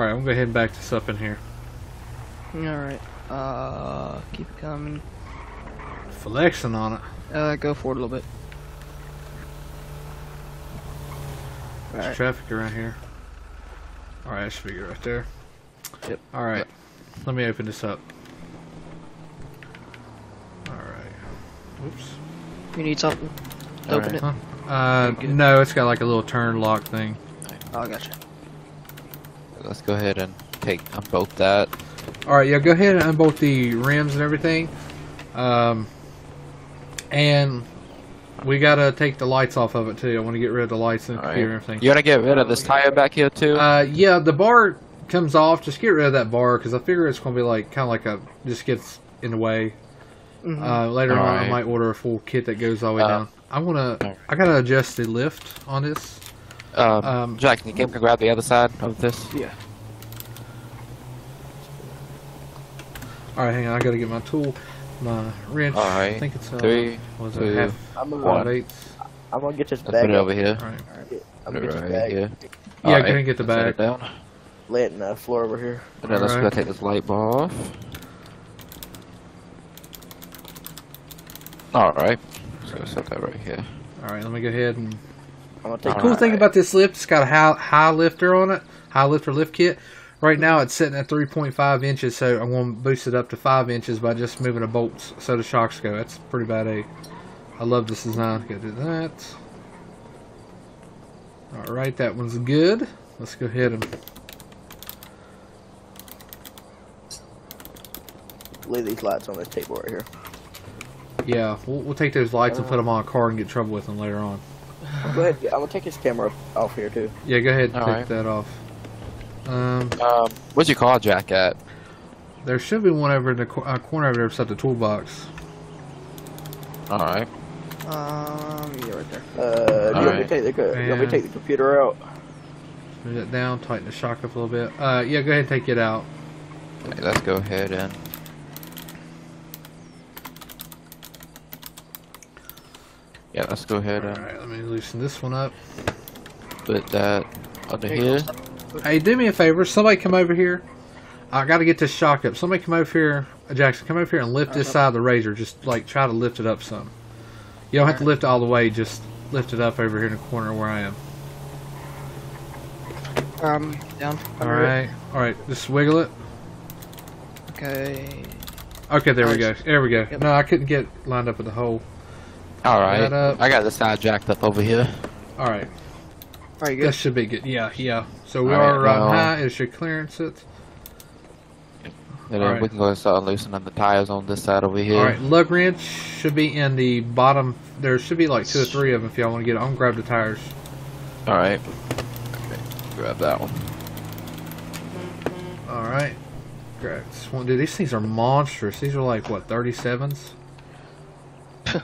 All right, I'm gonna go ahead and back this up in here. Alright. Uh, keep it coming. Flexing on it. Uh, go forward a little bit. There's Alright. traffic around here. All right, that should be good right there. Yep. All right, let me open this up. All right. Oops. You need something? to Open Alright. it. Huh? Uh, no, it's got like a little turn lock thing. Oh, I gotcha. Let's go ahead and take unbolt that. All right, yeah, go ahead and unbolt the rims and everything. Um, and we gotta take the lights off of it too. I want to get rid of the lights and the Alright. computer and everything. You wanna get rid of this tire back here too? Uh, yeah, the bar comes off. Just get rid of that bar because I figure it's gonna be like kind of like a just gets in the way. Mhm. Uh, later on, I might order a full kit that goes all the way Uh, down. I wanna, alright. I gotta adjust the lift on this. Um, um, Jack, can you come and grab the other side of this? Yeah. All right, hang on. I gotta get my tool, my wrench. I Alright. think it's uh, Three, was two, it half I'm gonna, One. five eighths? I'm gonna get this Let's bag. put it over here. All right. I'm Put gonna it get this bag. here. Yeah, go Alright, ahead and get the bag. set it down. Lay it in the floor over here. And then let's go take this light bar off. Alright. So set that right here. All right, let me go ahead and I'm gonna The cool thing about this lift, it's got a high, high lifter on it, high lifter lift kit. Right now it's sitting at 3.5 inches, so I'm going to boost it up to 5 inches by just moving the bolts so the shocks go. That's pretty bad. A, I love this design. Go do that. Alright, that one's good. Let's go ahead and Lay these lights on this table right here. yeah, we'll, we'll take those lights and uh-huh. put them on a car and get trouble with them later on. Go ahead. I'm gonna take this camera off here too. Yeah, go ahead and take Alright. that off. Um, Um, what's your call jack at? there should be one over in the co- uh, corner over there beside the toolbox. Alright. Um, yeah, right there. Uh, do you want me to Alright. take the co- you want me And- to take the computer out? Move that down, tighten the shock up a little bit. Uh, yeah, go ahead and take it out. Okay, let's go ahead and Yeah, let's go ahead and Alright, let me loosen this one up. put that under There you here. Hey, do me a favor. Somebody come over here. I got to get this shock up. Somebody come over here. Uh, Jackson, come over here and lift this Uh-huh. side of the razor. Just like try to lift it up some. You don't have to lift it all the way. Just lift it up over here in the corner where I am. Um, down. All under it. right. All right. Just wiggle it. Okay. Okay, there we go. There we go. Yep. No, I couldn't get lined up with the hole. Alright. I got the side jacked up over here. All right. Are you That should be good. Yeah, yeah. So we All right, are uh, now- high. It should clearance it. And then Alright. we can go and start loosening the tires on this side over here. All right, lug wrench should be in the bottom. There should be like two or three of them if y'all want to get it. I'm gonna grab the tires. Alright. Okay. Grab that one. All right, grab this one. Dude, these things are monstrous. These are like what 37s.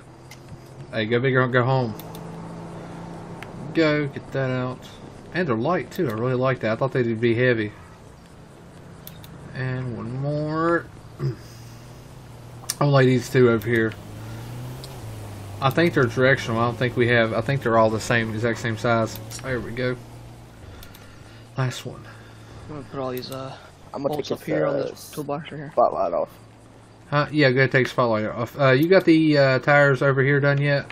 hey, go big or go home. Go get that out. And they're light too. I really like that. I thought they'd be heavy. And one more. I'll lay these two over here. I think they're directional. I don't think we have. I think they're all the same, exact same size. There we go. Last one. I'm gonna put all these uh I'm gonna bolts take up this here on this toolbox right here. spotlight off. Huh? Yeah, go ahead, take spotlight off. Uh, you got the uh, tires over here done yet?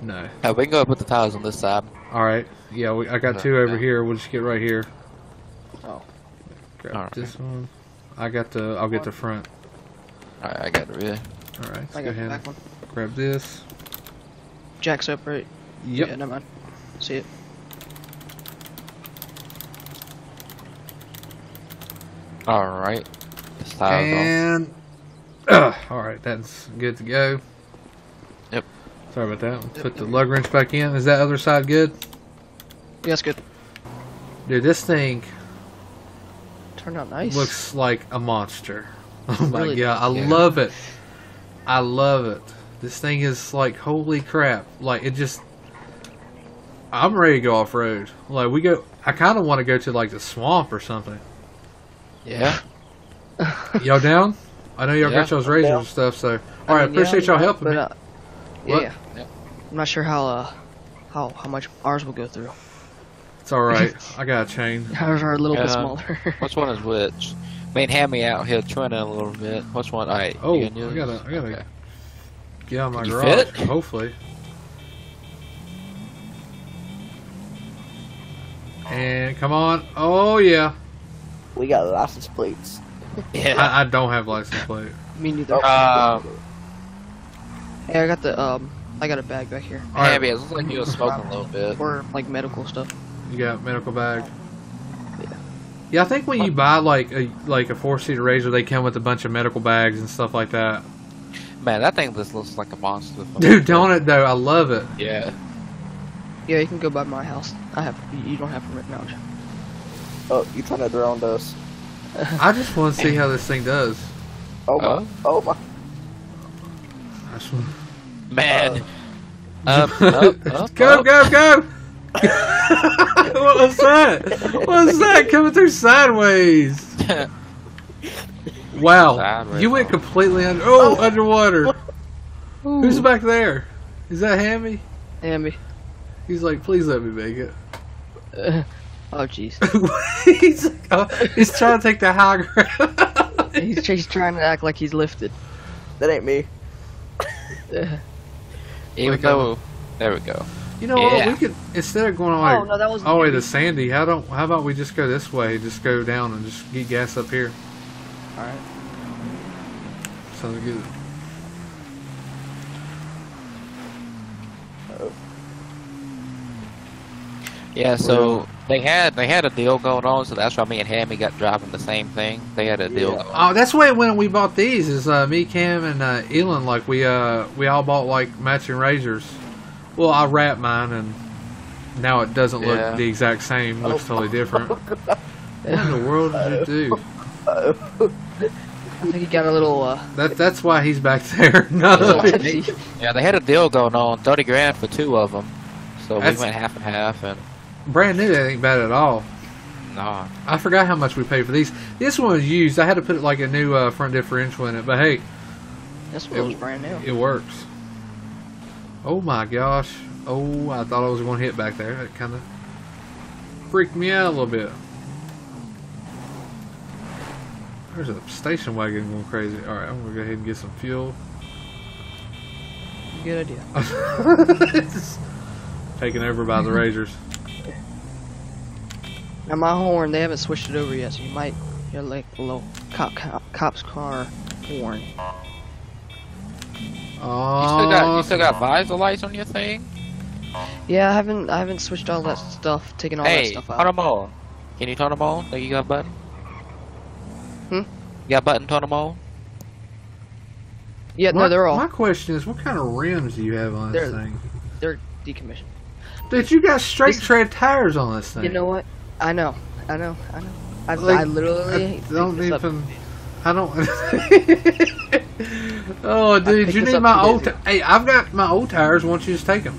No. Yeah, we can go put the tires on this side. All right. Yeah, we, I got No, two over no. here. We'll just get right here. Oh. Grab All right. this one. I got the. I'll get the front. Alright, I got the rear. All right. Let's I go got the ahead. back one. Grab this. Jack's up, right? Yep. Yeah, never mind. See it. Alright. This tire's on. And. Uh, all right, that's good to go. Yep. Sorry about that. Yep, Put the lug wrench back in. Is that other side good? Yeah, that's good. Dude, this thing Turned out nice. looks like a monster. Oh my Really god, I Yeah. love it. I love it. This thing is like holy crap. Like it just I'm ready to go off road. Like we go I kinda wanna go to like the swamp or something. Yeah. Y'all down? I know y'all Yeah, got y'all's razors and stuff, so I Alright, mean, appreciate y'all yeah, helping but, me. Uh, What? yeah. Yep. I'm not sure how uh how how much ours will go through. It's all right. I got a chain. Ours are a little bit smaller. Which one is which? I mean, hand me out here, training a little bit. Which one? Alright. Oh, you I gonna gotta, I gotta Okay. get out of my You garage. fit? Hopefully. And come on. Oh yeah. We got license plates. Yeah. I, I don't have license plate. Me neither. Um, hey, I got the um, I got a bag back here. All right. Hammy, it looks like you were smoking a little bit. For like medical stuff. You got medical bag. Yeah. Yeah, I think when you buy like a like a four seater razor, they come with a bunch of medical bags and stuff like that. Man, that thing just looks like a monster. Dude, don't it though? I love it. Yeah. Yeah, you can go by my house. I have. You you don't have permit now. Joe. Oh, you trying to drown us? I just want to see how this thing does. Oh my! Oh. Oh my! I just wanna- Man. Uh, um, up, up, up, go, up. go, go! what was that? What was that coming through sideways? Wow, Sideways, you went oh. completely under. Oh, oh. underwater. Who's back there? Is that Hammy? Hammy. He's like, please let me make it. Oh jeez. he's, oh, he's trying to take the high ground. he's, he's trying to act like he's lifted. That ain't me. Even Wait, though. There we go. You know what? We could instead of going all oh, the Oh no, that was. all the way to Sandy. How don't? How about we just go this way? Just go down and just get gas up here. All right. Sounds good. Yeah, so they had they had a deal going on, so that's why me and Hammy got driving the same thing. They had a deal Yeah. going. Oh, that's the way when we bought these is uh, me, Cam, and uh, Elon. Like we uh we all bought like matching razors. Well, I wrapped mine, and now it doesn't look Yeah. the exact same. Looks totally different. What in the world did you do? I think he got a little. Uh, That that's why he's back there. no. Yeah, they had a deal going on, thirty grand for two of them. So That's- we went half and half, and brand new. That ain't bad at all. nah, I forgot how much we paid for these. This one was used. I had to put like a new uh, front differential in it, but hey, This one was brand new. it works. Oh my gosh! Oh, I thought I was going to hit back there. That kind of freaked me out a little bit. There's a station wagon going crazy. All right, I'm gonna go ahead and get some fuel. Good idea. It's taken over by the razors. Now my horn, they haven't switched it over yet, so you might hear like a little cop, cop cop's car horn. Oh, you still got you still got visor lights on your thing. Yeah, I haven't I haven't switched all that stuff, taken all that hey, stuff turn out. them on. Can you turn them on? Like you got a button? Hmm? You got a button? Turn them on. Yeah, no, they're all My question is, what kind of rims do you have on this They're- thing? they're decommissioned. Dude, you got straight This- tread tires on this thing. You know what? I know, I know, I know. I, Like, I literally I don't picked this up- even. I don't. oh, dude, you need my old. hey, I've got my old tires. Why don't you just take them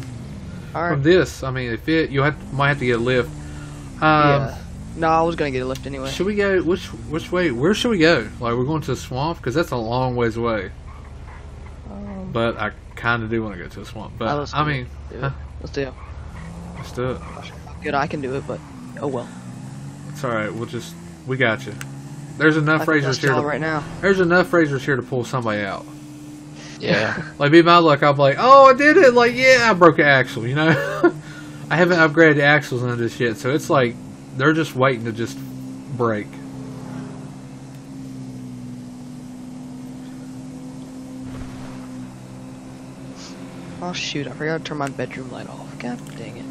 All from this? I mean, if it, you have might have to get a lift. Um, yeah. No, I was gonna get a lift anyway. Should we go? Which which way? Where should we go? Like we're going to the swamp because that's a long ways away. Um, But I kind of do want to go to the swamp. But I mean, do huh? Let's do it. let's do it. Good, I can do it, but oh well. It's all right. We'll just we got you. There's enough think razors here. To, right now. There's enough razors here to pull somebody out. Yeah. Like be my luck, I'll be like, oh, I did it. Like, yeah, I broke an axle. You know, I haven't upgraded the axles into this yet, so it's like they're just waiting to just break. Oh shoot, I forgot to turn my bedroom light off. God dang it.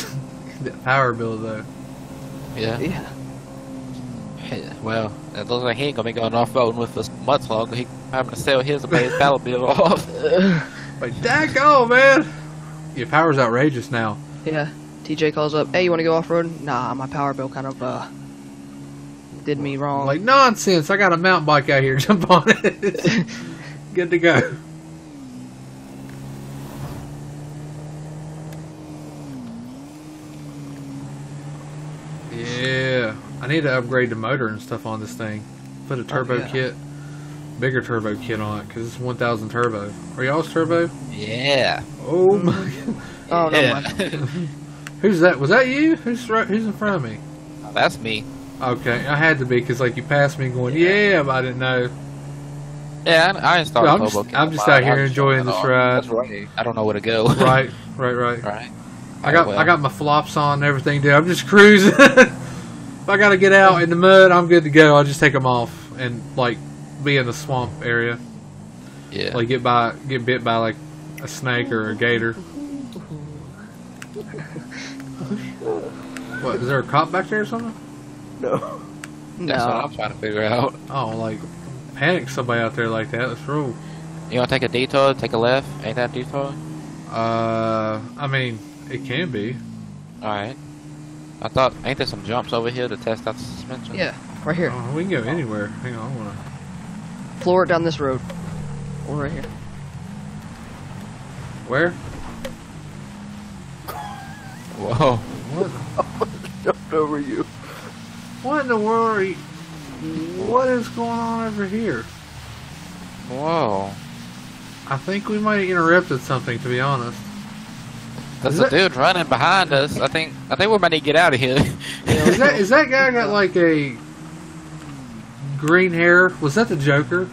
The power bill though. Yeah. Yeah. Well, it looks like he ain't gonna be going off roading with us much longer. He having to sell his to pay his power bill off. Like, daggone, man. Your power's outrageous now. yeah. TJ calls up, hey, you wanna go off road? Nah, my power bill kind of uh did me wrong. Like nonsense. I got a mountain bike out here. Jump on it. Good to go. Yeah, I need to upgrade the motor and stuff on this thing. Put a oh, turbo yeah. kit, bigger turbo kit on it because it's 1000 turbo. Are y'all's turbo? yeah. Oh my! oh no, yeah. my Who's that? Was that you? Who's right, who's in front of me? Oh, that's me. Okay, I had to be because like you passed me going, yeah, but I didn't know. Yeah, I, I installed I'm Hobo just- I'm just out here enjoying showing this ride. That's right. I don't know where to go. Right, right, right. right. I got well. I got my flops on and everything, dude. I'm just cruising. If I gotta get out in the mud, I'm good to go. I'll just take them off and like be in the swamp area, Yeah. like get by get bit by like a snake or a gator. What is there a cop back there or something? No. That's what I'm trying to figure out. Oh, like panic somebody out there like that. Let's roll. You want to take a detour? Take a left? Ain't that a detour? Uh, I mean, it can be. All right. I thought ain't there some jumps over here to test out the suspension? Yeah, right here. Oh, we can go anywhere. Hang on, I wanna. Floor it down this road. Or right here. Where? Whoa. What? Jumped over you. What in the world? Are you, what is going on over here? Whoa. I think we might have interrupted something. To be honest. There's Is a dude running behind us. I think I think we're about to get out of here. Is that is that guy got like a green hair? Was that the Joker?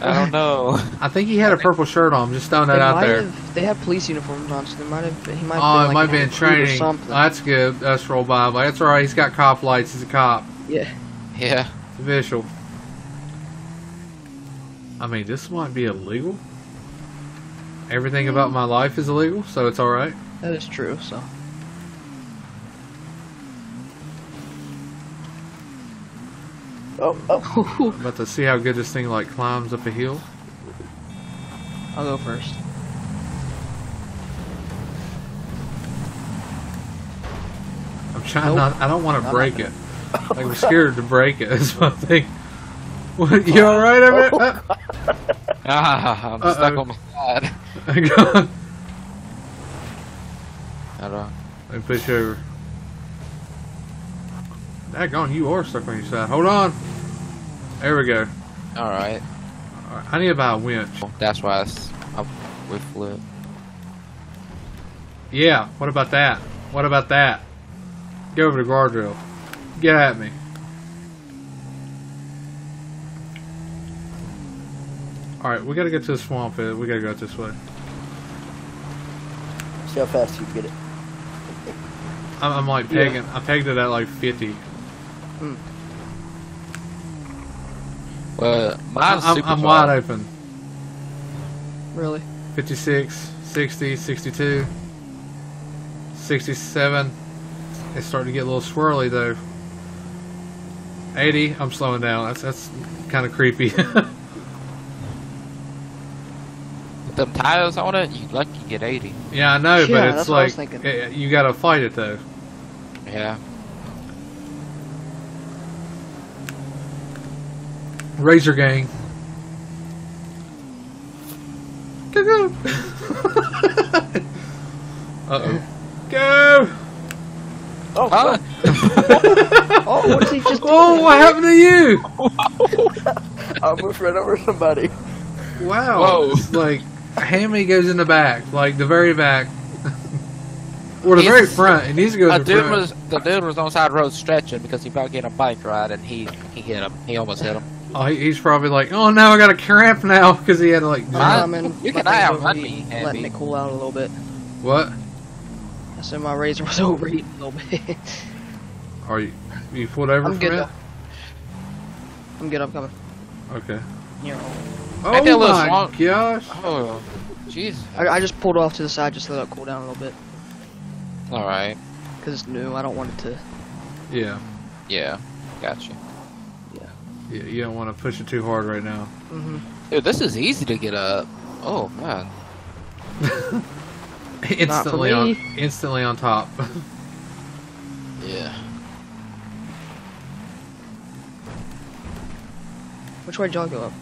I don't know. I think he had a purple shirt on. Just throwing that They out might there. Have, they have police uniforms on, so they might have. He might. Oh, have it been, might like, be in a recruit or training. Oh, Something. that's good. That's roll by. But that's all right. He's got cop lights. He's a cop. yeah. Yeah. Official. I mean, this might be illegal. Everything about my life is illegal, so it's all right. That is true. So. Oh, oh. About to see how good this thing like climbs up a hill. I'll go first. I'm trying Nope. not. I don't want to break it. Like, I'm scared to break it. Is my thing. What? You all right over there? Ah, I'm stuck Uh-oh. on my side. Go on. Hold on. Let me push you over. Daggone, you are stuck on your side. Hold on. There we go. All right. All right, I need to buy a winch. That's why it's, I, we flip. Yeah. What about that? What about that? Get over the guardrail. Get at me. All right, we gotta get to the swamp. uh, We gotta go this way. See how fast you can get it. I'm, I'm like Yeah. pegging. I pegged it at like 50. Hmm. Well, mine's I'm, super I'm wide open. Really. 56, 60, 62, 67. It's starting to get a little swirly though. 80, I'm slowing down. That's that's kind of creepy. With them tires on it, you lucky you get 80. yeah, I know, Yeah, but it's that's what I was like thinking. eh, you got to fight it though. Yeah. Razor Gang. Go go. uh oh. Go. Oh, Huh? Oh, what did he just do? Oh, what happened to you? I almost ran over somebody. Wow. Whoa. It's like Hammy goes in the back, like the very back. or the very He's- front. He needs to go A the dude front. was the dude was on side road stretching because he about to get a bike ride and he he hit him. He almost hit him. Oh, he- he's probably like, oh, no, I got a cramp now because he had to like. Mine- Um, and you my can eye thing's on overheating, me, Andy. letting it cool out a little bit. What? I said my razor was overheating a little bit. Are you? You pulled over I'm from good it? though. I'm good. I'm coming. Okay. Here. Oh Ain't a little my swamp? gosh! Oh, jeez. I, I just pulled off to the side just to let it cool down a little bit All right. because it's new. I don't want it to. Yeah. Yeah. Gotcha. Yeah. You don't want to push it too hard right now. hmm Dude, this is easy to get up. Oh man. instantly on. Instantly on top. Yeah. Which way did y'all go up?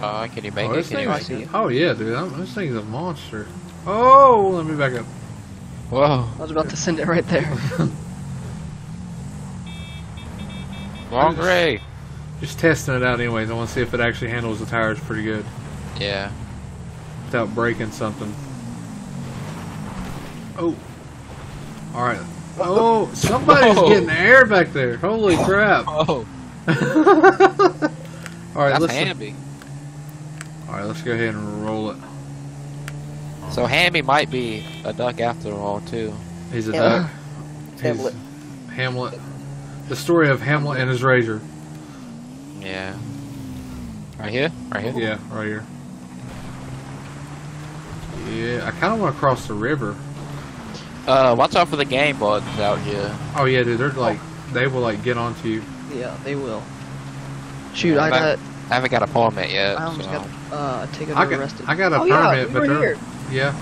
Uh, can you make oh, it? Can thing you make see it? it. oh yeah, dude. I'm, this thing's a monster. Oh, let me back up. Whoa. I was about to send it right there. Long gray. Just testing it out anyways. I want to see if it actually handles the tires pretty good Yeah. without breaking something. Oh. All right. Oh, somebody's Whoa. getting air back there. Holy crap! Oh, All right, that's let's. Hammy. All right, let's go ahead and roll it. So Hammy might be a duck after all, too. He's a Yeah. duck. He's- Hamlet. Hamlet. The story of Hamlet and his razor. Yeah. Right here? Right here? Yeah, right here. Yeah, I kind of want to cross the river. Uh, watch out for the game bugs out here. Oh yeah, dude, they're like they will like get onto you. Yeah, they will. Shoot, Yeah, I that- got. I haven't got a permit yet. I almost so. got uh taken I or got arrested. I got a oh, yeah, permit, we but were they're here. yeah.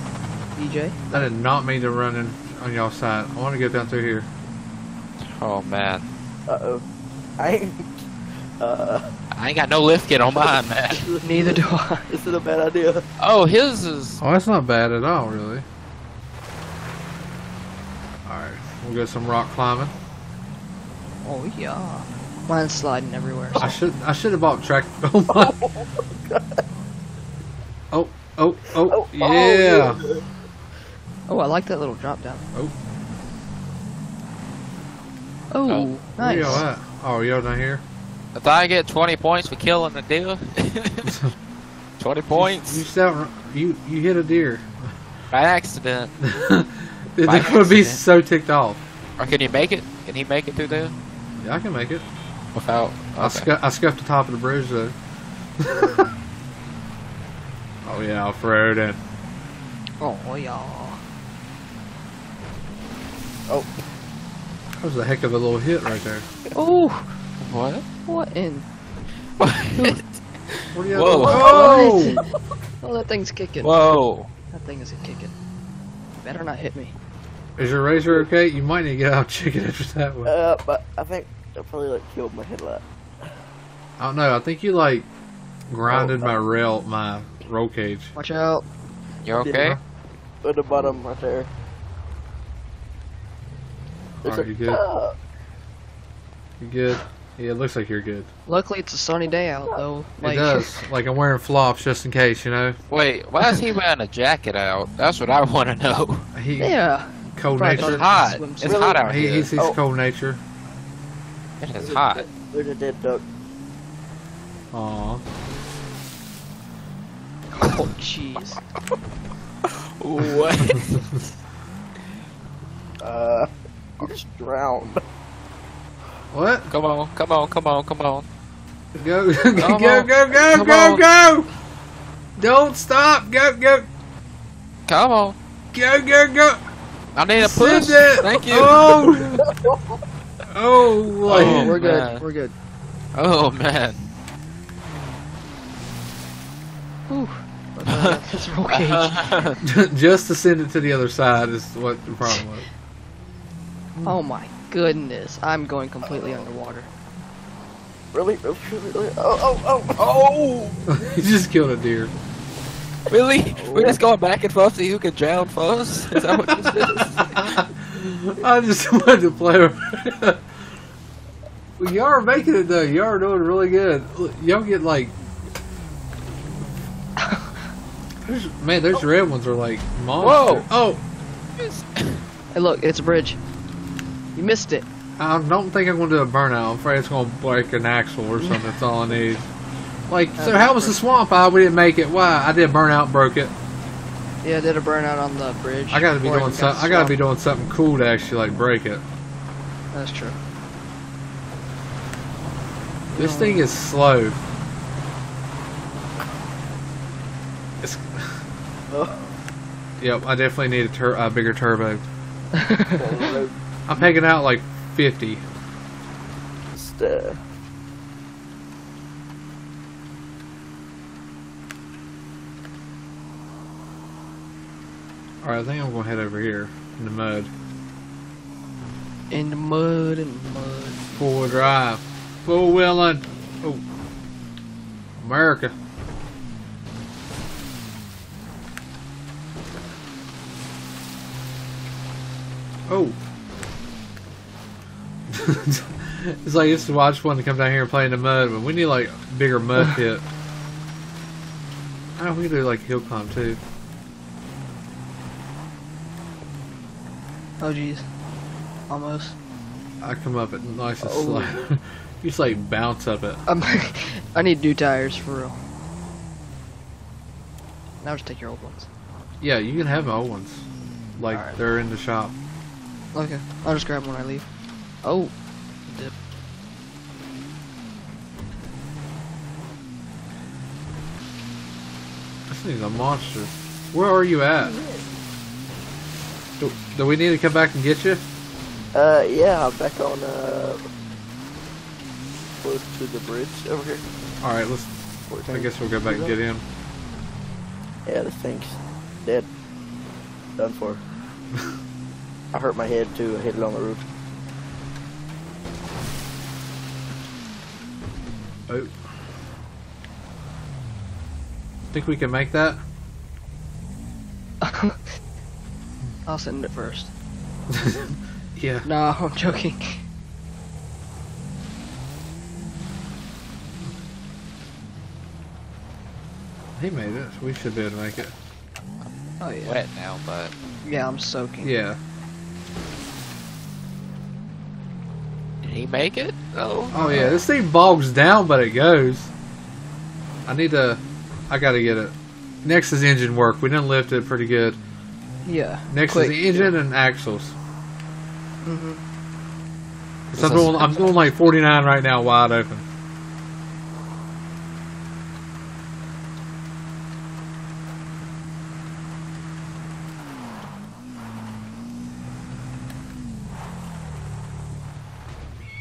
DJ. I did not mean to run in on y'all side. I want to get down through here. Oh man, Uh oh. I ain't. Uh, I ain't got no lift kit on mine, man. Neither do I. this is a bad idea. Oh, his is. Oh, that's not bad at all, really. All right, we'll go some rock climbing. Oh yeah. Mine's sliding everywhere. I should I should have bought track. Oh my. Oh Oh oh, oh oh Oh, yeah. oh, Oh, I like that little drop down. Oh. Oh, Oh. Where nice. y'all at? Oh, y'all down here. If I get 20 points for killing the deer, 20 You points sound you you hit a deer. by accident. They're By gonna be so ticked off. Or can you make it? Can he make it through there Yeah, I can make it. without? I, scu- I scuffed the top of the bridge though. oh yeah, I'll throw it in. Oh yeah. That was a heck of a little hit right there. Oh, What? what in? What do you Whoa. Oh! Oh, that thing's kicking. Whoa! That thing isn't kicking. Better not hit me. Is your razor okay? You might need to get out chicken after that one. Uh, but I think I probably like killed my headlight. I don't know. I think you like grinded Oh, my rail, my roll cage. Watch out. You okay? At the bottom right there. There's Alright, a- you good? Ah, You good? Yeah, it looks like you're good. Luckily, it's a sunny day out though. it does. Like I'm wearing flops just in case, you know. Wait, why is he wearing a jacket out? That's what I want to know. He Yeah. cold Probably nature. Sure. hot. Swimsuit. It's hot out He, here. he's, he's Oh. cold nature. It is hot. There's a dead duck. Aw. Oh jeez. What? Uh, I'm just drowned. What? come on, come on, come on, come on. Go, go, go, go, go, Come go, on. go! Don't stop! Go, go, Come on. go, go, go! I need a Send push. it! Thank you. Oh! Oh, like, Oh, we're good. We're good. Oh man. Whew. This roll cage. just to send it to the other side is what the problem was. Oh my goodness. I'm going completely underwater. Really, oh, really, really, really. Oh, oh, oh. Oh, he just killed a deer. really? We're just going back and forth to see who can drown first? Is that what this is? I just wanted to play. around. well, y'all are making it though. Y'all are doing really good. Y'all get like. There's, man, those red ones are like monsters. Whoa. Oh, Hey, look, it's a bridge. You missed it. I don't think I'm going to do a burnout. I'm afraid it's going to break an axle or something. That's all I need. Like, so how was the swamp I We didn't make it. Why? I did a burnout, broke it. Yeah, I did a burnout on the bridge. I got to be doing even something. I got to be doing something cool to actually like break it. That's true. This thing is slow. It's, oh. yep, I definitely need a, tur- a bigger turbo. I'm pegging out like 50. Just, uh, Alright, I think I'm going to head over here in the mud. In the mud and mud. Four drive. Full wheeling. Oh. America. Oh. it's like it's to watch one to come down here and play in the mud, but we need like bigger mud pit. I Oh, we can do like hill climb too. Oh jeez. almost. I come up it nice and Oh. slow. you just like bounce up it. I'm, I need new tires for real. Now just take your old ones. Yeah, you can have my old ones. Like Alright. they're in the shop. Okay, I'll just grab them when I leave. Oh, dip. This thing's a monster. Where are you at? Do, do we need to come back and get you? Uh, yeah, I'm back on, uh, close to the bridge over here. All right, let's. I guess we'll go back and get in. Yeah, this thing's dead. Done for. I hurt my head too. I hit it on the roof. Oh. Think we can make that? I'll send it first. yeah. No, I'm joking. He made it. We should be able to make it. Oh yeah. Wet now, but Yeah, I'm soaking. Yeah. He make it? No. Oh yeah, this thing bogs down, but it goes. I need to. I gotta get it. Next is engine work. We didn't lift it pretty good. Yeah. Next Quick. is the engine and axles. hmm 'Cause I'm doing. I'm doing like 49 right now, wide open.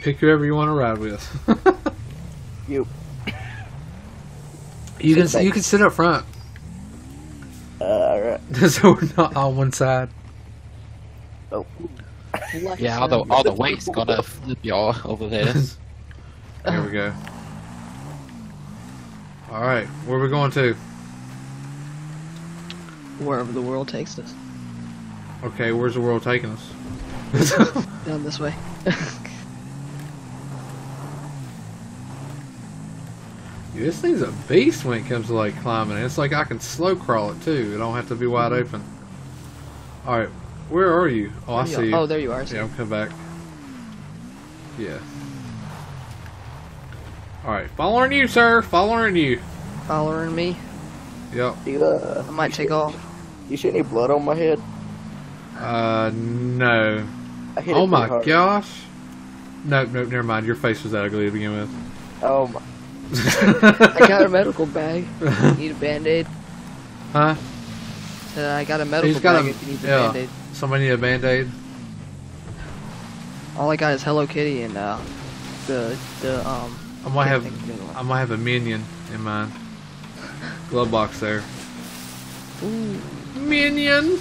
Pick whoever you want to ride with. You. You can Sit you can sit up front, Uh, alright. so we're not on one side. Oh. Yeah, all the all the weight's gonna flip y'all over there. There we go. All right, where we going to? Wherever the world takes us. Okay, where's the world taking us? Down this way. Dude, this thing's a beast when it comes to like climbing. It's like I can slow crawl it too. It don't have to be wide open. All right, where are you? Oh, I see you. Oh, there you are. I Yeah, I'm coming back. Yeah. All right, following you, sir. Following you. Following me. Yep. You, uh, I might take off. you see any blood on my head? Uh, no. I hit Oh pretty my hard. gosh. Nope, nope, never mind. Your face was that ugly to begin with. Oh my. I got a medical bag. Need a band-aid? huh? Uh, I got a medical got bag a- if you need the yeah. band-aid. Somebody need a band aid? All I got is Hello Kitty and uh, the the um. I might have think of the other one. I might have a minion in mine. Glove box there. Ooh. Minion.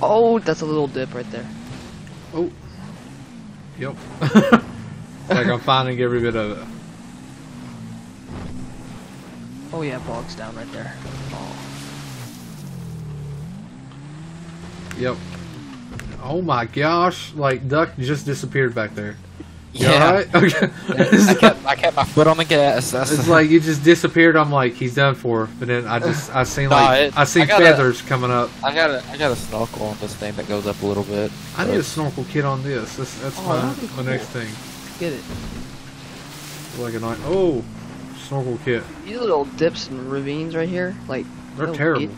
Oh, that's a little dip right there. Oh. Yep. like I'm finding every bit of it. Oh yeah, bogs down right there. Oh. Yep. Oh my gosh! Like duck just disappeared back there. You Yeah. alright? Okay. I kept I kept my foot on the gas. That's It's like you just disappeared. I'm like, he's done for. But then I just, I seen Nah, like, it- I seen I gotta- feathers coming up. I got a I got a snorkel on this thing that goes up a little bit. I need a snorkel kit on this. That's, that's Oh, my, my cool. next thing. Get it. Like a night. Oh, snorkel kit. These little dips and ravines right here, like They're terrible. it-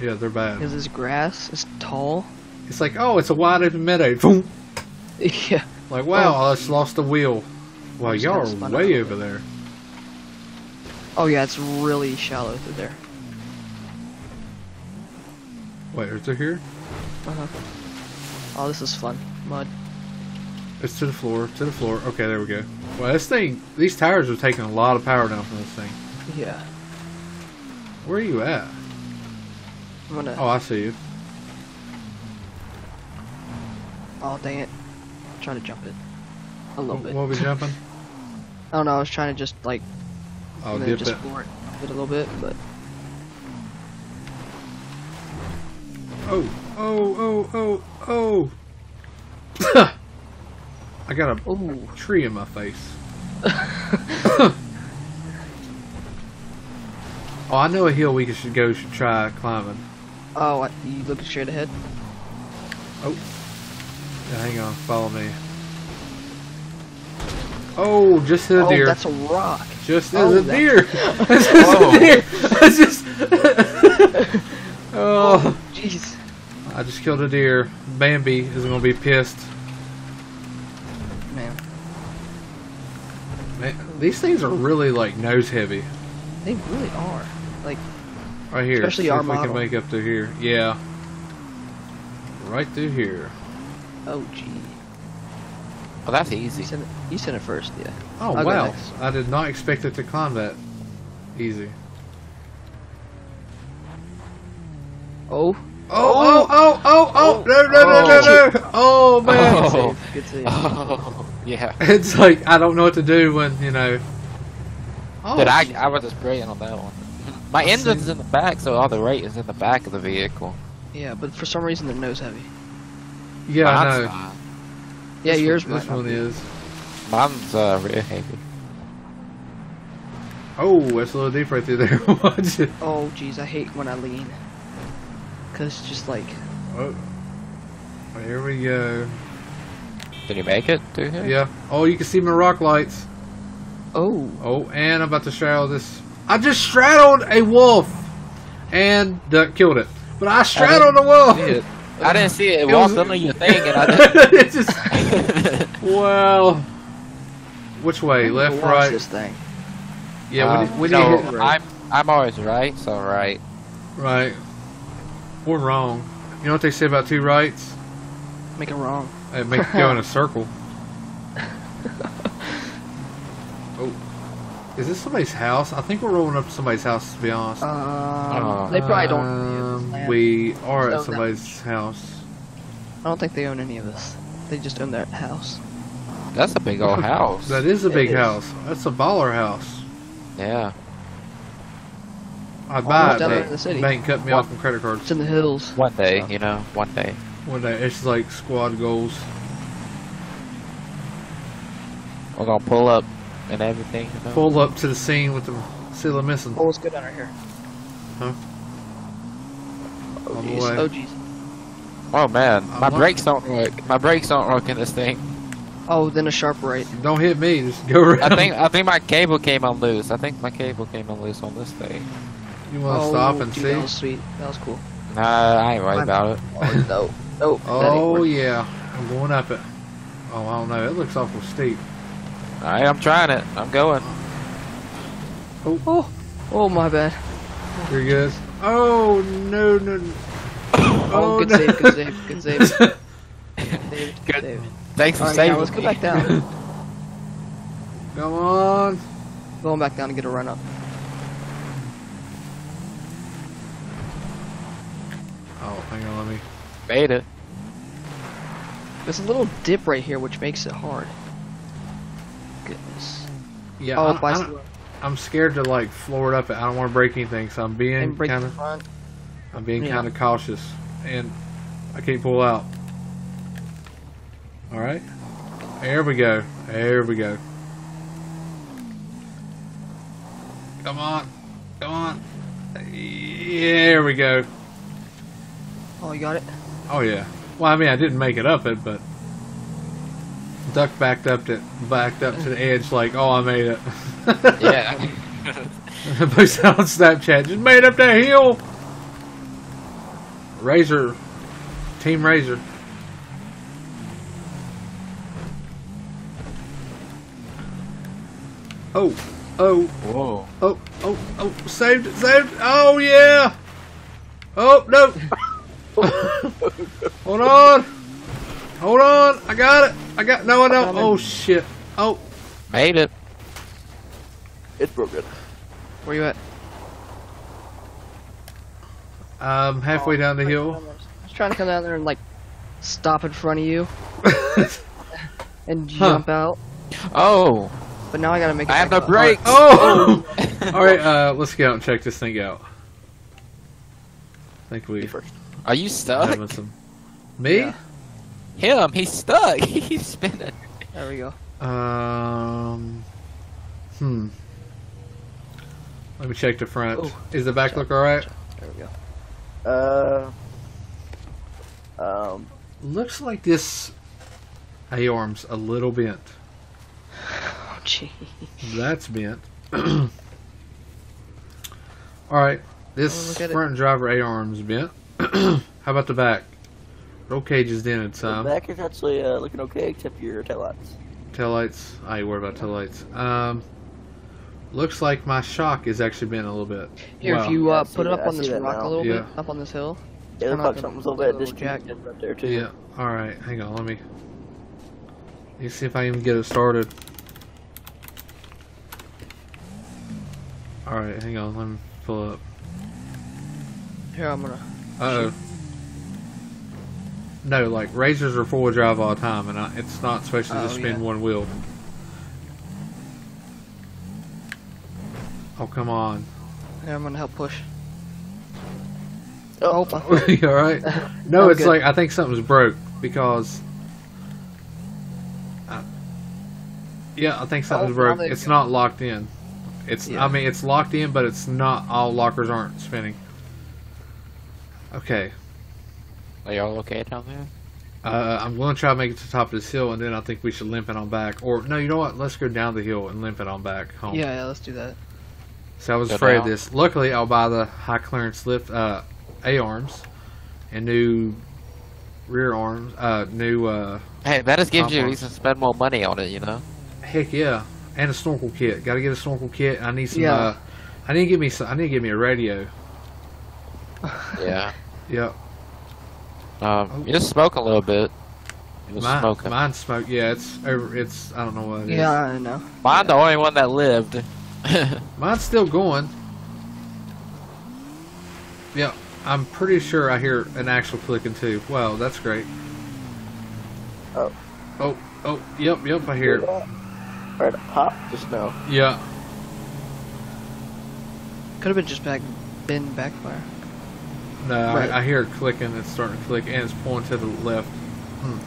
Yeah, they're bad. because this grass is tall. It's like, oh, it's a wide open meadow. Boom. yeah. Like, wow, Oh. I just lost the wheel. Wow, y'all are way over there. Oh yeah, it's really shallow through there. Wait, is it here? Uh huh. Oh, this is fun. Mud. It's to the floor, to the floor. Okay, there we go. Well, this thing, these tires are taking a lot of power down from this thing. Yeah. Where are you at? I'm gonna. Oh, I see you. Oh dang it. Try to jump it. A little bit. What we jumping? I don't know. I was trying to just like Oh, and then dip just it. floor it a little bit, but Oh, oh, oh, oh, oh. I got a ooh. tree in my face. Oh, I know a hill we should go should try climbing. Oh, you looking straight ahead? Yeah, hang on, follow me. Oh, just hit a oh, deer. that's a rock. Just Oh, as a deer. That's just Whoa. a oh. deer. That's just. Oh. oh, Jeez. I just killed a deer. Bambi is gonna be pissed. Man, Man, these things are really like nose heavy. they really are. Like, Right here. Especially See our if we can make up to here. Yeah. Right through here. Oh gee. Oh, that's You easy. sent it, you sent it first, yeah. Oh I'll go wow! I did not expect it to climb that easy. Oh. Oh, oh, oh, oh, oh, no, no, no, no, no. Oh. oh, man. Good Oh. save. Good save. Oh, yeah. It's like, I don't know what to do when, you know. Oh, Dude, I, I was just brilliant on that one. My engine's in the back, so all the rate is in the back of the vehicle. Yeah, but for some reason they're nose heavy. Yeah, I know. not. Yeah, This yours one, this not one be. is. Mine's uh, real heavy. Oh, that's a little deep right through there. Watch it. Oh jeez, I hate when I lean. Cause it's just like, Oh. Here we go. Did you make it through here? Yeah. Oh, you can see my rock lights. oh, Oh, and I'm about to straddle this. I just straddled a wolf, and duck killed it. But I straddled a wolf. See it. I didn't see it. It It was- walked under your thing, and I didn't. it just well. Which way? I'm Left, right? This thing. Yeah, Uh, we need, we no, to hit I'm I'm always right, so right. right. We're wrong. You know what they say about two rights? Make it wrong. It makes you go in a circle. Is this somebody's house? I think we're rolling up to somebody's house. To be honest, Um, Oh. they probably don't. own any of Um, we are at own somebody's house. I don't think they own any of this. They just own that house. That's a big old house. That is a big is. house. That's a baller house. Yeah. I'd buy it, down in the city. bank cut me What? off from credit cards. It's in the hills. One day, So- you know, one day. One day, it's like squad goals. We're gonna pull up and everything. You know? Pull up to the scene with the seal of missing. Oh, it's good under here. Huh? Oh jeez. Oh jeez. Oh man, I'm my not- brakes don't work. My brakes don't work in this thing. Oh, then a sharp right. Don't hit me. Just go around. I think I think my cable came unloose. I think my cable came unloose on this thing. you want to oh, stop and dude, see. That was sweet. That was cool. Nah, I ain't worried My- about it. Oh no. No. that ain't Oh yeah, I'm going up it. Oh, I don't know. It looks awful steep. Alright, I'm trying it. I'm going. Oh. Oh, oh my bad. Here he goes. Oh no no. no. Oh, good oh, no. save. Good save. Good save. Save, Good. Good save. Thanks for All right, saving now let's go back down. Come on. Going back down to get a run up. Oh, hang on. Let me. Made it. There's a little dip right here, which makes it hard. Goodness. Yeah, oh, I, by I, I'm scared to like floor it up. I don't want to break anything, so I'm being kind of. front. I'm being Yeah. kind of cautious, and I can't pull out. All right, there we go. There we go. Come on, come on. There we go. Oh, you got it. Oh yeah. Well, I mean, I didn't make it up it, but duck backed up to backed up to the edge, like, oh, I made it. Yeah. Post out on Snapchat. Just made up that hill. Razor. Team Razor. Oh. Oh. Whoa. Oh. Oh. Oh. Saved it. Saved it. Oh, yeah. Oh, no. Hold on. Hold on. I got it. I got. No, one don't. Oh, shit. Oh. Made it. It's broken. Where you at? I'm halfway down the hill. I was trying to come down there and like stop in front of you and Huh. jump out, Oh. but now I gotta make it. I have back no brakes. Oh! All right, uh, let's go out and check this thing out. I think we Are you stuck? having some. Me? Yeah. Him. He's stuck. He's spinning. There we go. Um. Hmm. Let me check the front. Oh. Is the back look all right? There we go. Uh. Um. Looks like this A-arm's a little bent. Oh, gee. That's bent. All right, this look it. front driver A-arm's bent. How about the back? Roll cage is dented The back is actually uh, looking okay, except your taillights. Taillights. I ain't worried about taillights. Um, looks like my shock is actually bent a little bit. Here, Wow. if you uh, see put it up I on this rock now. a little Yeah. bit, up on this hill. It Kinda looks like like a something's a little little bit jack. disconnected right there too. Yeah. All right. Hang on. Let me. Let me see if I can get it started. All right. Hang on. Let me pull up. Here, I'm gonna. Uh oh. No, like razors are four wheel drive all the time, and I, it's not supposed to just Oh, spin yeah. one wheel. Oh come on! Yeah, I'm gonna help push. Oh, Oh, you all right? No, it's good. like I think something's broke because. I, yeah, I think something's Oh, broke. now they- It's not locked in. It's Yeah. I mean it's locked in, but it's not. All lockers aren't spinning. Okay, Are y'all okay down there? uh, I'm going to try to make it to the top of this hill, and then I think we should limp it on back. Or no, you know what? Let's go down the hill and limp it on back home. yeah, yeah, let's do that. So I was Go afraid of this. Luckily, I'll buy the high clearance lift uh, A arms and new rear arms. Uh, new uh, Hey, that just gives you a Top reason to spend more money on it, you know? heck yeah, and a snorkel kit. Got to get a snorkel kit. I need some. Yeah. Uh, I need to get me. Some, I need to get me a radio. Yeah. Yep. Um, you just smoke a little bit. You Mine, smoking. mine smoke. Yeah, it's over. It's I don't know what it is. Yeah, I know. Mine the only one that lived. Mine's still going. Yeah, I'm pretty sure I hear an actual clicking too. Wow, that's great. Oh. Oh, oh, yep, yep, I hear it. Right, pop just now. Yeah. Could have been just back, been backfire. No, Right. I, I hear it clicking. It's starting to click, and it's pulling to the left. Hmm.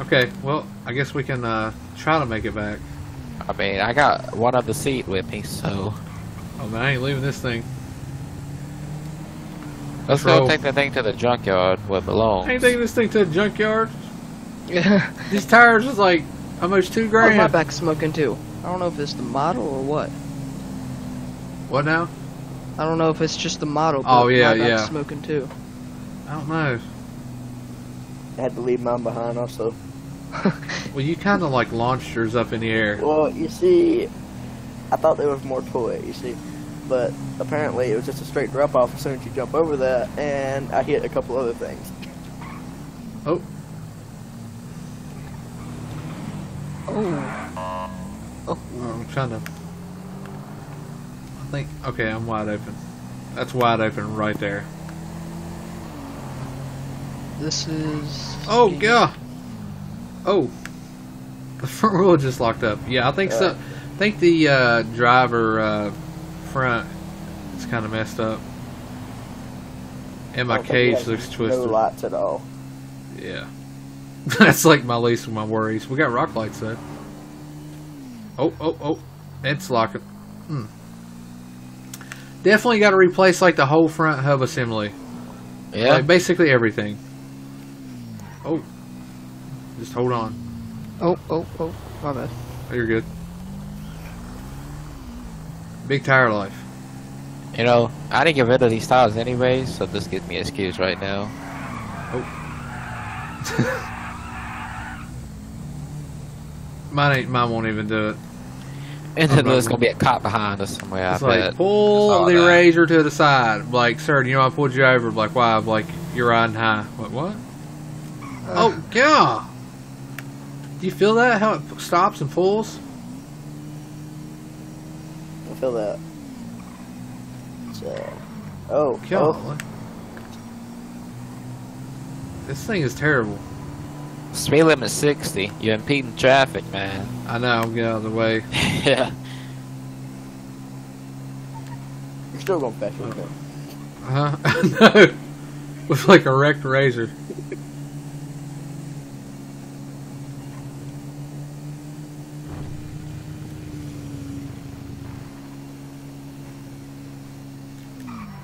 Okay, well, I guess we can uh, try to make it back. I mean, I got one other seat with me, so Oh man, I ain't leaving this thing. let's Control. go take the thing to the junkyard where it belongs. I ain't taking this thing to the junkyard. Yeah. These tires is like almost two Oh, my grand. back's smoking too. I don't know if it's the model or what. What now? I don't know if it's just the model. But Oh, yeah, my back's yeah. smoking too. I don't know. I had to leave mine behind also. Well, you kind of like launched yours up in the air. Well, you see, I thought there was more to it, you see. But apparently it was just a straight drop off as soon as you jump over that, and I hit a couple other things. Oh, Oh. oh, I'm trying to. I think. Okay, I'm wide open. That's wide open right there. This is. Oh. God. Oh. The front wheel just locked up. Yeah, I think so. I think the uh, driver uh, front is kind of messed up. And my I don't think it cage looks No twisted. lights at all. Yeah. That's like my least of my worries. We got rock lights though. Oh, oh, oh. It's locking. Hmm. Definitely got to replace like the whole front hub assembly. Yeah. Like basically everything. Oh. Just hold on. Oh, oh, oh. My bad. Oh, you're good. Big tire life. You know, I didn't get rid of these tires anyways, so this gives me an excuse right now. Oh. mine ain't. Mine won't even do it. And then there's gonna- gonna be a cop behind us somewhere, It's I like bet. pull Saw the that. razor to the side. Like, sir, you know I pulled you over. Like, why? Like, you're riding high. What? What? Oh, yeah. Do you feel that? How it stops and pulls? I feel that. It's, uh, oh, oh, This thing is terrible. Speed limit 60. You're impeding traffic, man. I know. Get out of the way. yeah. you're still going fast. Okay. Huh? no. With like a wrecked razor.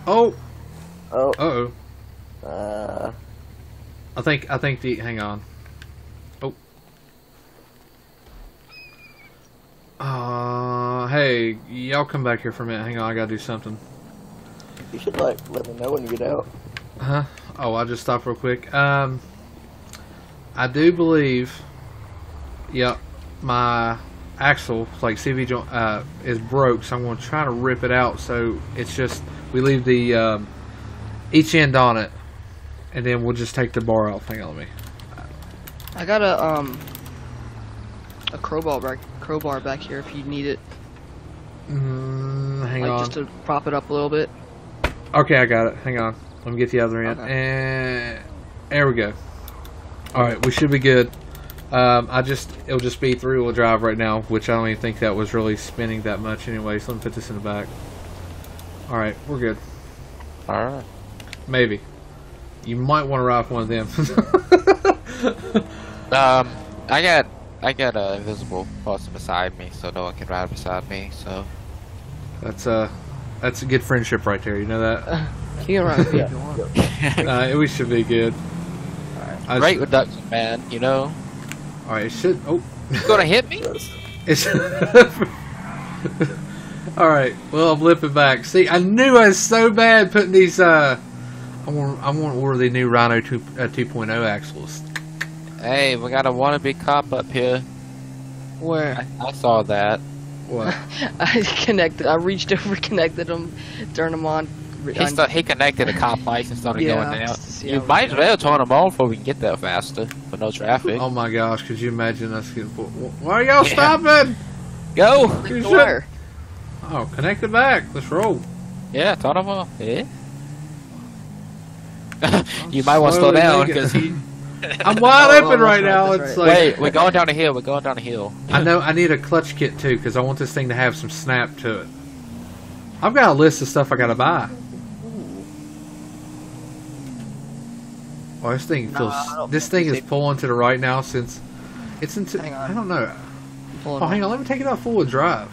Oh. Oh, Uh oh. uh, I think I think the hang on. Oh. Uh hey, y'all come back here for a minute. Hang on, I gotta do something. you should like let me know when you get out. Huh? Oh, I just stopped real quick. Um, I do believe, yep, my axle, like CV joint, uh, is broke. So I'm going to try to rip it out. So it's just we leave the um, each end on it, and then we'll just take the bar out. Hang on, let me. I got a um a crowbar back crowbar back here if you need it, Mm, hang like on. just to prop it up a little bit. Okay, I got it. Hang on. Let me get the other end. Okay. And there we go. All right, we should be good. Um, I just it'll just be three wheel drive right now, which I don't even think that was really spinning that much anyway. So let me put this in the back. All right, we're good. All right. Maybe. You might want to ride one of them. Um, I got I got a invisible person beside me, so no one can ride beside me. So that's uh that's a good friendship right there. You know that. You can run if Yeah. you want. uh, we should be good. I great just- reduction, man. You know, All right, it should. Oh. you gonna hit me? It's all right. Well, I'm flipping back. See, I knew I was so bad putting these. Uh, I want. I want to order the new Rhino 2, uh, 2.0 axles. Hey, we got a wannabe cop up here. Where I, I saw that. What? I connected, I reached over, connected them, turned them on. He, st- he connected a cop lights and started Yeah, going down. just to see You might as well turn them on before we can get there faster, with no traffic. Oh my gosh! Could you imagine us getting? pulled- Why are y'all Yeah. stopping? Go! Click You the. Oh, connect it back. Let's roll. Yeah, turn them on. Yeah. you might want to slow down because he. I'm wide Oh, open oh, right that's now. right, It's that's like Wait, we're going down the hill. We're going down the hill. I know I need a clutch kit too because I want this thing to have some snap to it. I've got a list of stuff I gotta buy. Oh, this thing feels. I don't this thing is pulling to the right now since it's into. Hang on. I don't know. Pull it Oh, hang on. Let me take it off full wheel drive.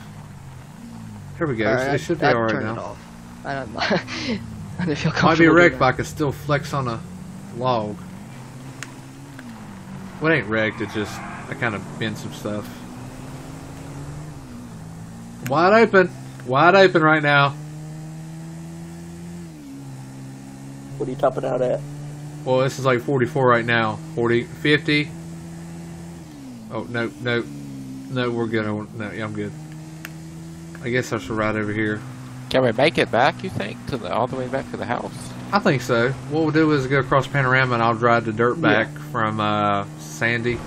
There we go. Alright, it should be I, I all right turned it now. off. I don't. I don't feel comfortable. Might be doing wrecked, but. I can still flex on a log. Well, it ain't wrecked. It just I kind of bent some stuff. Wide open, wide open right now. What are you topping out at? Well, this is like 44 right now. 40, 50. Oh no, no, no. We're good. No, yeah, I'm good. I guess I should ride over here. Can we make it back? You think to the all the way back to the house? I think so. What we'll do is go across Panorama and I'll drive the dirt back from uh, Sandy.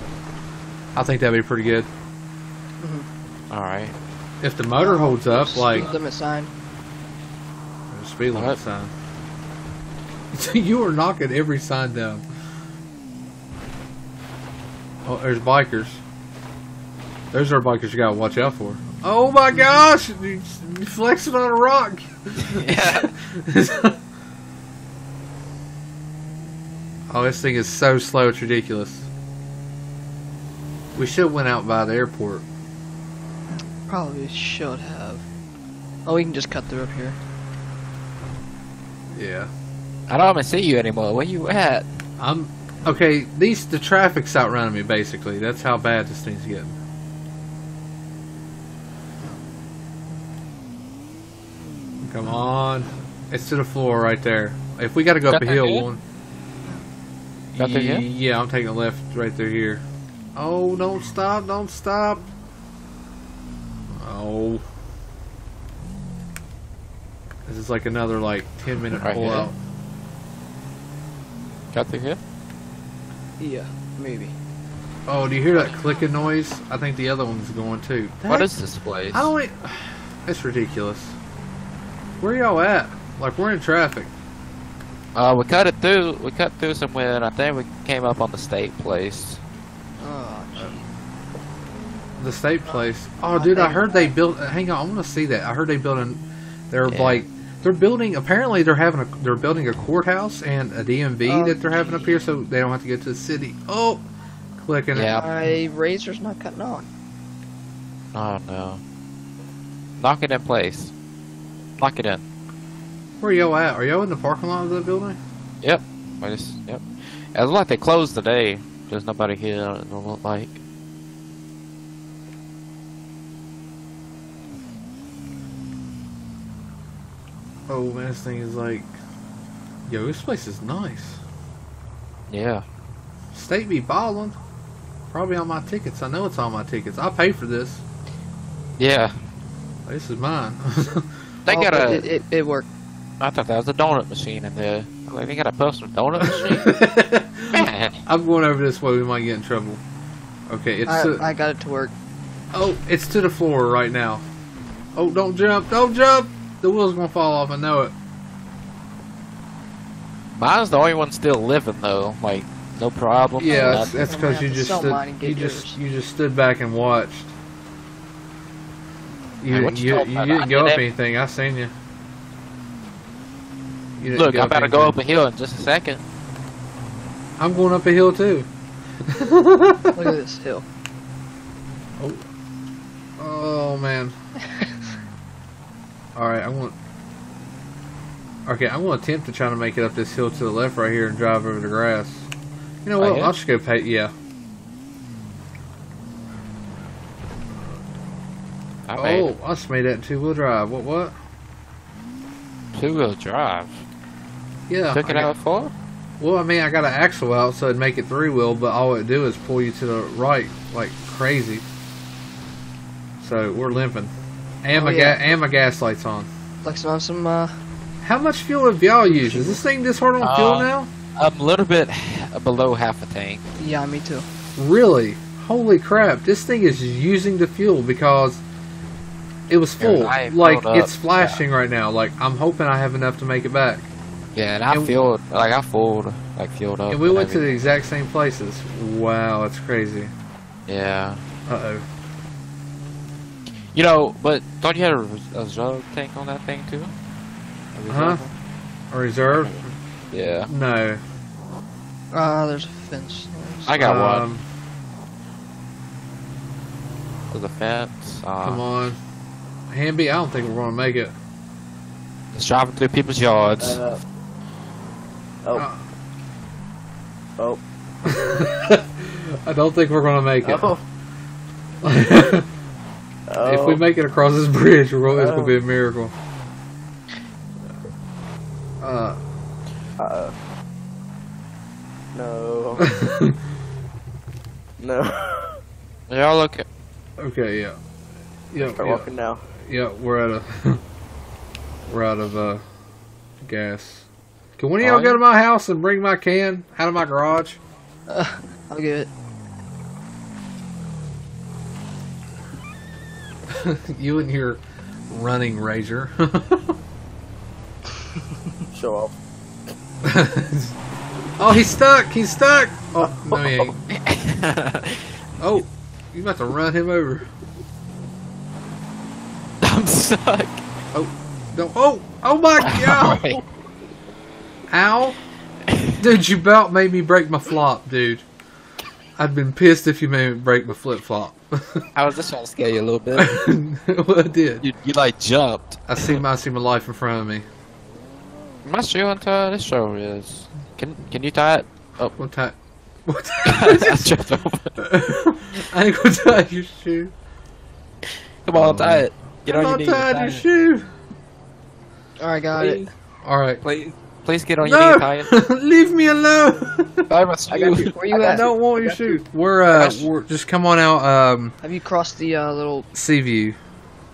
I think that'd be pretty good. All right. If the motor holds up, Speed like limit sign. speed limit What? sign. you are knocking every sign down. Oh, there's bikers. Those are bikers you gotta watch out for. Oh my gosh! You you flexing on a rock. Yeah. Oh, this thing is so slow, it's ridiculous. We should have went out by the airport. Probably should have. Oh, we can just cut through up here. Yeah. I don't even see you anymore. Where you at? I'm okay. These the traffic's outrunning me. Basically, that's how bad this thing's getting. Come on, it's to the floor right there. If we got to go up a hill, hill? one. Got that hill? Yeah, I'm taking a left right through here. Oh, don't stop! Don't stop! Oh, this is like another like ten minute Right pull here? out. Got the here? Yeah, maybe. Oh, do you hear that clicking noise? I think the other one's going too. What That- is this place? I don't. It's ridiculous. Where y'all at? Like we're in traffic. Uh, we cut it through. We cut through somewhere, and I think we came up on the state place. Oh, gee. The state place. Oh, dude, I heard they built. Hang on, I want to see that. I heard they building. They're Yeah. like. They're building. Apparently, they're having a. They're building a courthouse and a DMV Oh, that they're having up here, so they don't have to go to the city. Oh, clicking. Yeah. My razor's not cutting on. Oh no! Knock it in place. Lock it in. It. Where y'all at? Are y'all in the parking lot of the building? I just, yep. It looks like they closed today. There's nobody here. It don't look like. Oh man, this thing is like, yo, this place is nice. Yeah. State be ballin'. Probably on my tickets. I know it's on my tickets. I pay for this. Yeah. This is mine. They Oh, got a. It, it, it worked. I thought that was a donut machine in there. Like, they got a personal donut machine. Man. I'm going over this way. We might get in trouble. Okay, it's to, I, I got it to work. oh, it's to the floor right now. Oh, don't jump! Don't jump! The wheel's gonna fall off. I know it. Mine's the only one still living though. Like, no problem. Yeah, that's, nothing. that's I'm gonna because you just stood, mine and get you just you just stood back and watched. You Hey, didn't, you you, you didn't I go did up anything. I seen you. You Look, I'm about to go up a hill in just a second. I'm going up a hill too. Look at this hill. Oh oh man. All right, I want. Okay, I'm gonna attempt to try to make it up this hill to the left right here and drive over the grass. You know Oh, what? yeah? I'll just go pay. Yeah. I made Oh, I just made that two wheel drive. What? What? two wheel drive. Yeah. Took I it got- out? Well, I mean, I got an axle out, so it'd make it three wheel, but all it'd do is pull you to the right like crazy. So we're limping, and Oh, my yeah. ga- and my gas lights on. Flexing on some, uh, How much fuel have y'all used? Is this thing this hard on fuel Uh, now? I'm a little bit below half a tank. yeah, me too. Really? Holy crap! This thing is using the fuel because it was full. I like it's flashing right now. Like I'm hoping I have enough to make it back. Yeah, and I And- filled like I fulled like filled up. and we and went to the exact same places. Wow, that's crazy. yeah. Uh oh. You know, but don't you have a, res- a reserve tank on that thing too? A Huh? reserve A reserve? Yeah, No. Uh, there's a fence. I got one. Um, There's a fence. Come Uh, on. Hammy, I don't think we're going to make it. just driving through people's yards. Uh, oh, Uh, oh, I don't think we're going to make it. oh, oh. if we make it across this bridge, we're going, it's going to be a miracle. Uh, Uh, no, no. Y'all look. okay, yeah. Yeah, Start yeah, walking now. yeah, we're out of we're out of uh, gas. Can one of y'all go to my house and bring my can out of my garage? Uh, I'll get it. you and your running razor. Show off. oh, he's stuck. He's stuck. Oh no, he ain't. Oh, you about to run him over? I'm stuck. Oh, no. Oh, oh my god! Alright. Ow! Dude, you about made me break my flop, dude. I'd been pissed if you made me break my flip flop. I was just trying to scare you a little bit. well, I did. You, you like jumped. I see my I see my life in front of me. My shoe untied. This show is. Can can you tie it? What time? What I time? tripped over. I ain't gonna tie your shoe. Come on, um, tie it. Get I'm on your not knees. tying tie your shoe. Alright, got Please, it. All right. please, please get on your knees. Tie No, leave me alone. Tie my I got shoe. you. Where you I I at? got don't want your got you. shoe. We're uh, we're just come on out. Um, Have you crossed the, uh, little... Seaview.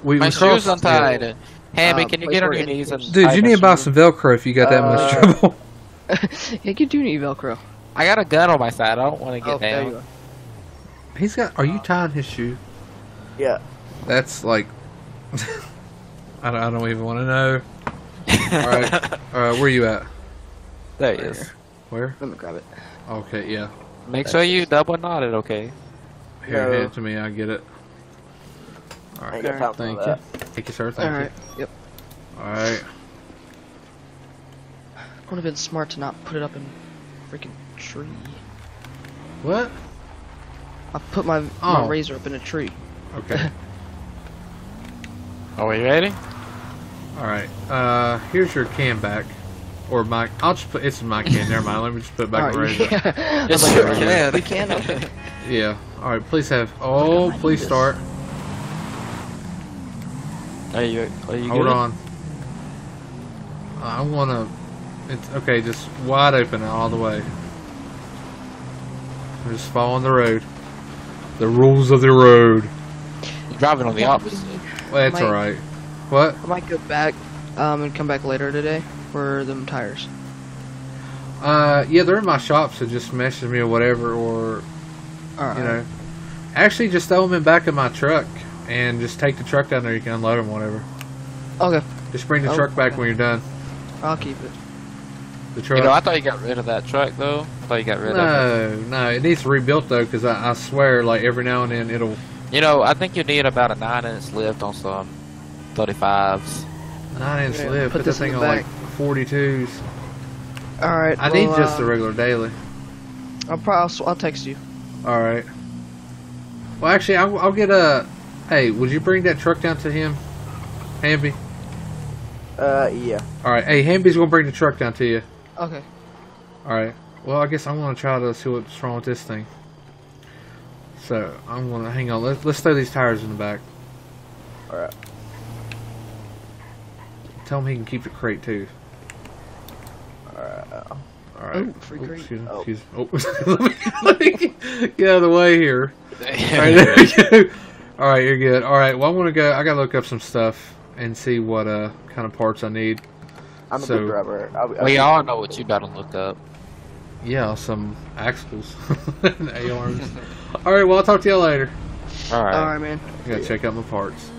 We My we shoe's crossed- untied. yeah. Hammy, Uh, can you get on your it knees and. Dude, tie you need to buy some Velcro if you got that much Uh, trouble. yeah, you do need Velcro. I got a gun on my side. I don't want to get oh, down. He's got. Are you tying his shoe? Yeah. That's like. I don't, I don't even want to know. All right. All right. Uh, where you at? there he is. Where? Let me grab it. Okay. Yeah. Make sure you double knot it, okay? Here, No. hand it to me. I get it. All I right. ain't got time for Thank that. you. Thank you, sir. Thank Alright, yep. All right. Would have been smart to not put it up in freaking tree. What? I put my, Oh. my razor up in a tree. Okay. Are we ready? All All right. Uh, here's your can back, or my. I'll just put it's in my can. Never mind. Let me just put it back Alright, in radio. yeah. Yes, I was sure can. We can. Okay. Yeah. All right. Please have. Oh, I please need start. Are you? Are you Hold good? on. I wanna. It's okay. Just wide open all the way. Just follow on the road. The rules of the road. You're driving on the opposite. Well, that's Might- all right. What? I might go back um, and come back later today for them tires. Uh, yeah, they're in my shop, so just message me or whatever, or Alright. you know, actually just throw them in back of my truck and just take the truck down there. You can unload them, whatever. Okay. Just bring the Oh, truck back okay. when you're done. I'll keep it. The truck. You know, I thought you got rid of that truck though. I thought you got rid of it. no, no, it needs rebuilt though, because I, I swear, like every now and then it'll You know, I think you need about a nine inch lift on some 35s. nine inch Yeah, lift. put Put this this thing on back. like 42s. Alright. I well, need just the um, regular daily. I'll probably I'll, s- I'll text you. All right. Well, actually, I'll, I'll get a. Hey, would you bring that truck down to him, Hammy? Uh, yeah. All right. Hey, Hammy's gonna bring the truck down to you. Okay. All right. Well, I guess I'm gonna try to see what's wrong with this thing. So I'm gonna hang on. Let's let's throw these tires in the back. Alright. Tell him he can keep the crate too. Alright. All right. Oh, free Oops, crate. Excuse. Oh. Excuse me. Oh, let me, let me get out of the way here. All right, there we go. All right, you're good. All right. Well, I'm gonna go. I gotta look up some stuff and see what uh kind of parts I need. I'm a So- good driver. I'll, I'll We all know what you about to look up. Yeah, some axles and A-arms. All right. Well, I'll talk to you later. All right. Alright, man. I gotta check out my parts.